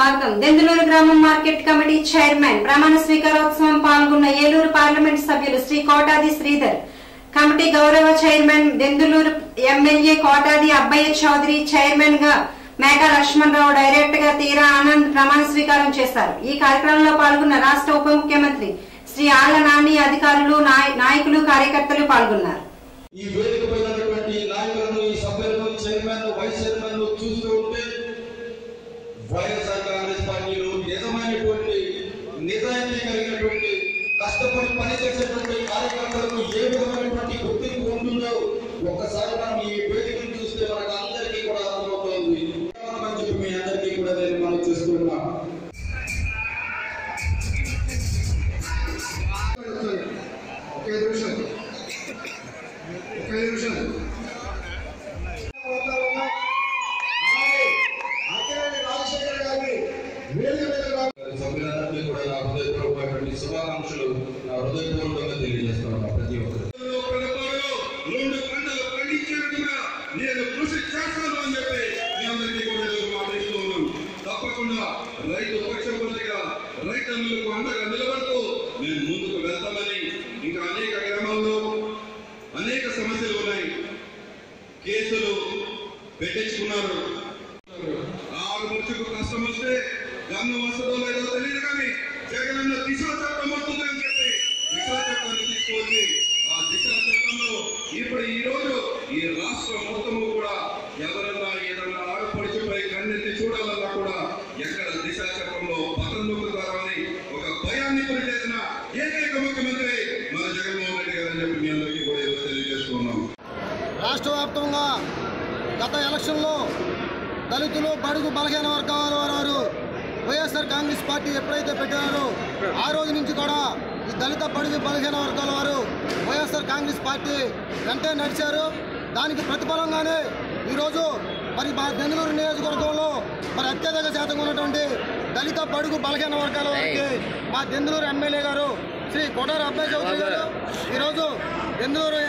స్వాగతం దెందులూరు గ్రామం market committee chairman ప్రమాణ స్వీకారోత్సవం పాల్గొన్న ఏలూరు పార్లమెంట్ సభ్యులు శ్రీ కోటాది శ్రీధర్. కమిటీ గౌరవ చైర్మన్ దెందులూరు ఎమ్మెల్యే కోటాది అబ్బయ్య చౌదరి చైర్మన్గా లక్ష్మణ్ లక్ష్మణరావు డైరెక్టర్గా తీరా ఆనంద్ ప్రమాణ స్వీకారం చేశారు. ఈ కార్యక్రమంలో పాల్గొన్న రాష్ట్ర ఉప ముఖ్యమంత్రి శ్రీ ఆళ్ళ నాని అధికారులు నాయ- నాయకులు కార్యకర్తలు పాల్గొన్నారు. హృదయపూర్వకమైనటువంటి శుభాకాంక్షలు నా హృదయపూర్వకంగా తెలియజేస్తాను ప్రతి ఒక్కరు రెండు నేను కృషి చేస్తాను అని చెప్పి మీ అందరికీ కూడా నేను ఉన్నాను తప్పకుండా రైతు పక్షపతిగా రైతన్నులకు అండగా నిలబడుతూ నేను ముందుకు వెళ్తామని ఇంకా అనేక గ్రామాల్లో అనేక సమస్యలు ఉన్నాయి. కేసులు పెట్టించుకున్నారు. ఆరు ముచ్చుకు కష్టం వస్తే గన్ను వస్తుందో లేదో తెలియదు కానీ జగనన్న దిశ చట్టం వస్తుంది అని చెప్పి దిశ చట్టాన్ని తీసుకొచ్చి ఆ దిశ చట్టంలో ఇప్పుడు ఈ రోజు ఈ రాష్ట్రం మొత్తము కూడా ఎవరన్నా ఏదన్నా ఆడపడిచిపోయి కన్నెత్తి చూడాలన్నా కూడా ఎక్కడ దిశ చట్టంలో పతనం నొక్కుతారని ఒక భయాన్ని పనిచేసిన ఏకైక ముఖ్యమంత్రి మన జగన్మోహన్ రెడ్డి గారు అని చెప్పి మీ అందరికీ కూడా ఈరోజు తెలియజేస్తున్నాం రాష్ట్ర వ్యాప్తంగా గత ఎలక్షన్లో దళితులు బడుగు బలహీన వర్గాల వారు వైఎస్ఆర్ కాంగ్రెస్ పార్టీ ఎప్పుడైతే పెట్టారో ఆ రోజు నుంచి కూడా ఈ దళిత బడుగు బలహీన వర్గాల వారు వైఎస్ఆర్ కాంగ్రెస్ పార్టీ వెంటే నడిచారు. దానికి ప్రతిఫలంగానే ఈరోజు మరి మా బెంగళూరు నియోజకవర్గంలో మరి అత్యధిక శాతం ఉన్నటువంటి దళిత బడుగు బలహీన వర్గాల వారికి మా దెందులూరు ఎమ్మెల్యే గారు శ్రీ కొడారి అబ్బాయి చౌదరి గారు ఈరోజు బెంగళూరు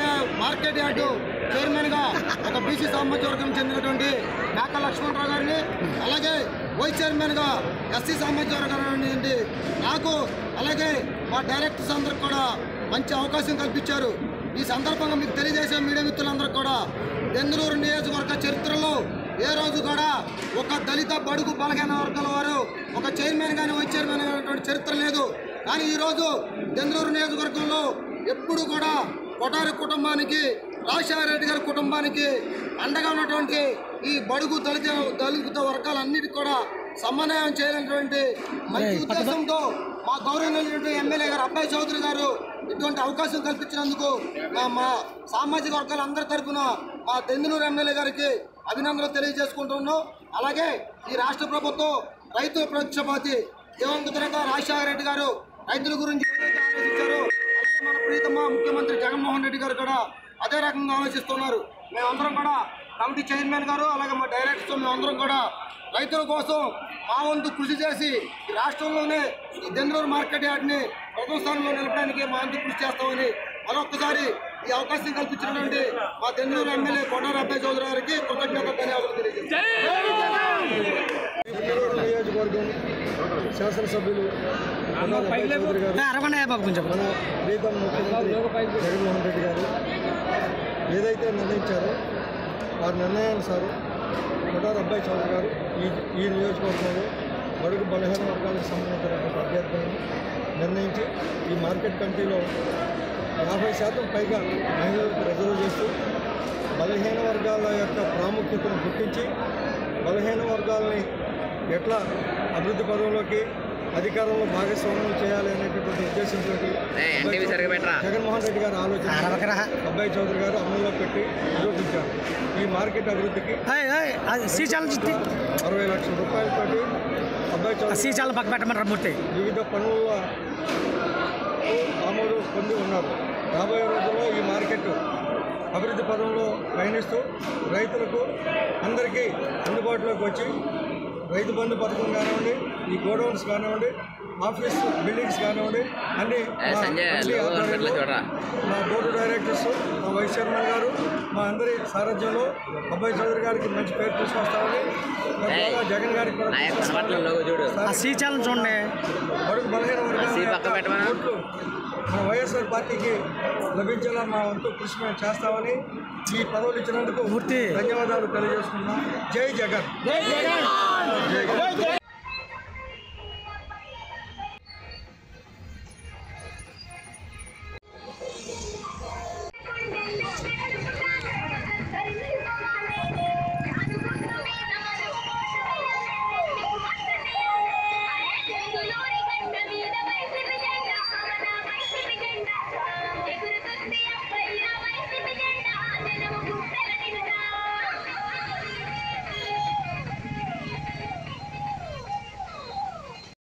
మార్కెట్ యార్డు చైర్మన్గా ఒక బీసీ సామాజిక వర్గం చెందినటువంటి నాక లక్ష్మణరావు గారిని అలాగే వైస్ చైర్మన్గా ఎస్సీ సామాజిక నాకు అలాగే మా డైరెక్టర్స్ అందరికి కూడా మంచి అవకాశం కల్పించారు. ఈ సందర్భంగా మీకు తెలియజేసే మీడియా మిత్రులందరూ కూడా బెంగళూరు నియోజకవర్గ చరిత్రలో ఏ రోజు కూడా ఒక దళిత బడుగు బలహీన వర్గాల వారు ఒక చైర్మన్ కానీ వైస్ చైర్మన్ అనేటువంటి చరిత్ర లేదు. కానీ ఈరోజు బెంగళూరు నియోజకవర్గంలో ఎప్పుడు కూడా కొటారి కుటుంబానికి రాజశేఖర రెడ్డి గారి కుటుంబానికి అండగా ఉన్నటువంటి ఈ బడుగు దళిత దళిత వర్గాలన్నిటికీ కూడా సమన్వయం చేయాలనేటువంటి మంచి ఉద్దేశంతో మా గౌరవనీయులైనటువంటి ఎమ్మెల్యే గారు అబ్బాయి చౌదరి గారు ఇటువంటి అవకాశం కల్పించినందుకు మా సామాజిక వర్గాల అందరి తరఫున మా దెందులూరు ఎమ్మెల్యే గారికి అభినందనలు తెలియజేసుకుంటున్నాం అలాగే ఈ రాష్ట్ర ప్రభుత్వం రైతు పక్షపాతి దివంగత నేత రాజశేఖర రెడ్డి గారు రైతుల గురించి ఏదైతే ఆలోచించారో అలాగే మన ప్రీతమ ముఖ్యమంత్రి జగన్మోహన్ రెడ్డి గారు కూడా అదే రకంగా ఆలోచిస్తున్నారు. మేమందరం కూడా కమిటీ చైర్మన్ గారు అలాగే మా డైరెక్టర్స్ మేమందరం కూడా రైతుల కోసం మా వంతు కృషి చేసి ఈ రాష్ట్రంలోనే ఈ మార్కెట్ యార్డ్ని ప్రథమ స్థానంలో నిలపడానికి మా వంతు కృషి చేస్తామని మరొకసారి ఈ అవకాశం కల్పించినటువంటి మా దెందులూరు ఎమ్మెల్యే కొండారి అబ్బాయి చౌదరి గారికి కృతజ్ఞత ధన్యవాదాలు నియోజకవర్గం శాసనసభ్యులు మన ప్రీతం ముఖ్యమంత్రి జగన్మోహన్ రెడ్డి గారు స్పందించారు వారి నిర్ణయానుసారం కొడారి అబ్బాయి చౌదరి గారు ఈ ఈ నియోజకవర్గంలో బడుగు బలహీన వర్గాలకు సంబంధించినటువంటి అభ్యర్థులను నిర్ణయించి ఈ మార్కెట్ కమిటీలో యాభై శాతం పైగా మహిళలకు రిజర్వ్ చేస్తూ బలహీన వర్గాల యొక్క ప్రాముఖ్యతను గుర్తించి బలహీన వర్గాలని ఎట్లా అభివృద్ధి పదంలోకి అధికారంలో భాగస్వామ్యం చేయాలి అనేటటువంటి ఉద్దేశంతో జగన్మోహన్ రెడ్డి గారు ఆలోచన అబ్బాయి చౌదరి గారు అమల్లో పెట్టి నిరూపించారు. ఈ మార్కెట్ అభివృద్ధికి అరవై లక్షల రూపాయలతోటి అబ్బాయి చౌదరి వివిధ పనుల ఆమోదం పొంది ఉన్నారు. రాబోయే రోజుల్లో ఈ మార్కెట్ అభివృద్ధి పదంలో పయనిస్తూ రైతులకు అందరికీ అందుబాటులోకి వచ్చి రైతు బంధు పథకం కానివ్వండి ఈ గోడౌన్స్ కానివ్వండి ఆఫీస్ బిల్డింగ్స్ కానివ్వండి అన్ని మా బోర్డు డైరెక్టర్స్ మా వైస్ చైర్మన్ గారు మా అందరి సారథ్యంలో అబ్బాయి చౌదరి గారికి మంచి పేరు తీసుకొస్తామని జగన్ గారికి చూడండి. బడుగు బలహీన వర్గాల మన వైఎస్ఆర్ పార్టీకి లభించేలా మా వంతు కృషి మేము చేస్తామని ఈ పదవులు ఇచ్చినందుకు. ధన్యవాదాలు తెలియజేసుకున్నాం జై జగన్. జై జగన్.